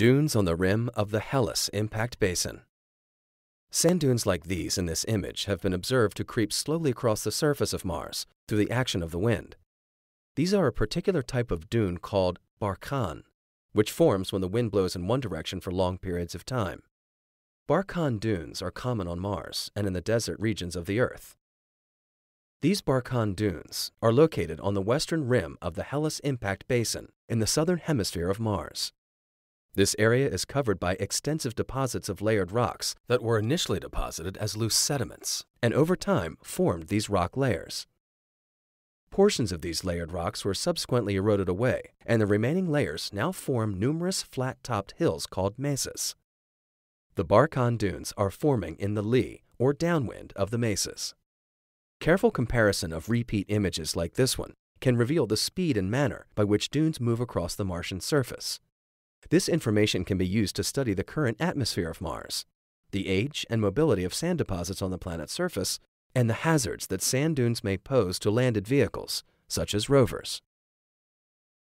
Dunes on the rim of the Hellas Impact Basin. Sand dunes like these in this image have been observed to creep slowly across the surface of Mars through the action of the wind. These are a particular type of dune called barchan, which forms when the wind blows in one direction for long periods of time. Barchan dunes are common on Mars and in the desert regions of the Earth. These Barchan dunes are located on the western rim of the Hellas Impact Basin in the southern hemisphere of Mars. This area is covered by extensive deposits of layered rocks that were initially deposited as loose sediments and over time formed these rock layers. Portions of these layered rocks were subsequently eroded away, and the remaining layers now form numerous flat-topped hills called mesas. The Barchan dunes are forming in the lee or downwind of the mesas. Careful comparison of repeat images like this one can reveal the speed and manner by which dunes move across the Martian surface. This information can be used to study the current atmosphere of Mars, the age and mobility of sand deposits on the planet's surface, and the hazards that sand dunes may pose to landed vehicles, such as rovers.